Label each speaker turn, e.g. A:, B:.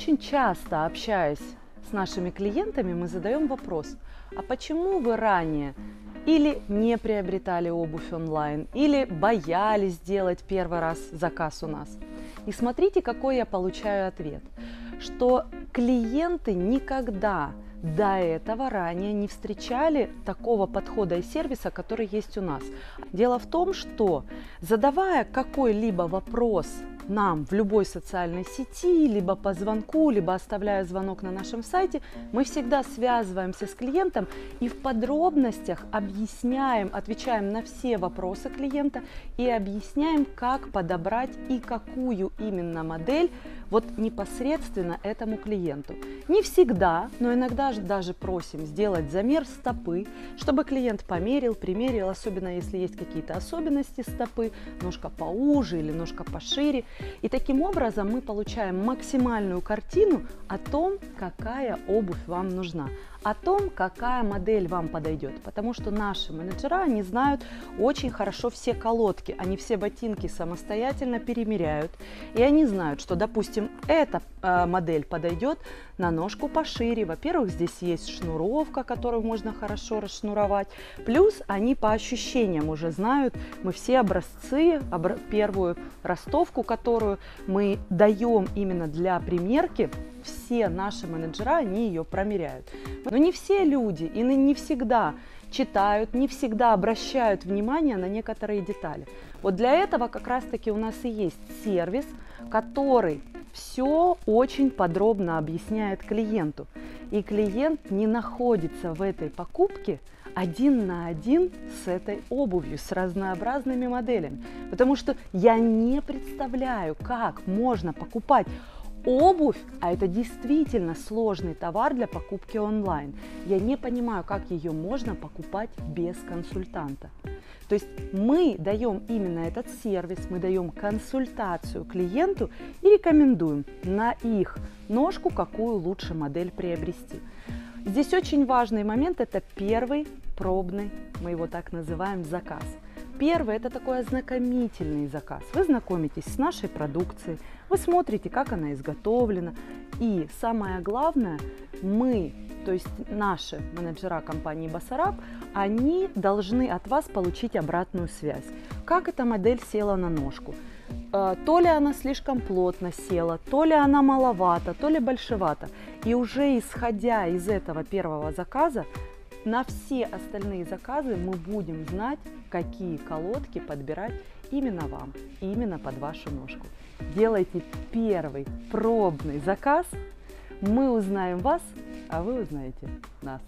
A: Очень часто, общаясь с нашими клиентами, мы задаем вопрос, а почему вы ранее или не приобретали обувь онлайн, или боялись сделать первый раз заказ у нас? И смотрите, какой я получаю ответ, что клиенты никогда до этого ранее не встречали такого подхода и сервиса, который есть у нас. Дело в том, что задавая какой-либо вопрос нам в любой социальной сети, либо по звонку, либо оставляя звонок на нашем сайте, мы всегда связываемся с клиентом и в подробностях объясняем, отвечаем на все вопросы клиента и объясняем, как подобрать и какую именно модель вот непосредственно этому клиенту. Не всегда, но иногда даже просим сделать замер стопы, чтобы клиент померил, примерил, особенно если есть какие-то особенности стопы, ножка поуже или ножка пошире. И таким образом мы получаем максимальную картину о том, какая обувь вам нужна о том, какая модель вам подойдет. Потому что наши менеджера, они знают очень хорошо все колодки, они все ботинки самостоятельно перемеряют. И они знают, что, допустим, эта э, модель подойдет на ножку пошире. Во-первых, здесь есть шнуровка, которую можно хорошо расшнуровать. Плюс они по ощущениям уже знают, мы все образцы, обр первую ростовку, которую мы даем именно для примерки, все наши менеджера, они ее промеряют. Но не все люди и не всегда читают, не всегда обращают внимание на некоторые детали. Вот для этого как раз-таки у нас и есть сервис, который все очень подробно объясняет клиенту. И клиент не находится в этой покупке один на один с этой обувью, с разнообразными моделями. Потому что я не представляю, как можно покупать обувь, а это действительно сложный товар для покупки онлайн. Я не понимаю, как ее можно покупать без консультанта. То есть мы даем именно этот сервис, мы даем консультацию клиенту и рекомендуем на их ножку, какую лучше модель приобрести. Здесь очень важный момент – это первый пробный, мы его так называем, заказ – Первый – это такой ознакомительный заказ. Вы знакомитесь с нашей продукцией, вы смотрите, как она изготовлена. И самое главное, мы, то есть наши менеджера компании Басараб, они должны от вас получить обратную связь. Как эта модель села на ножку? Э, то ли она слишком плотно села, то ли она маловато, то ли большевато. И уже исходя из этого первого заказа, на все остальные заказы мы будем знать, какие колодки подбирать именно вам, именно под вашу ножку. Делайте первый пробный заказ, мы узнаем вас, а вы узнаете нас.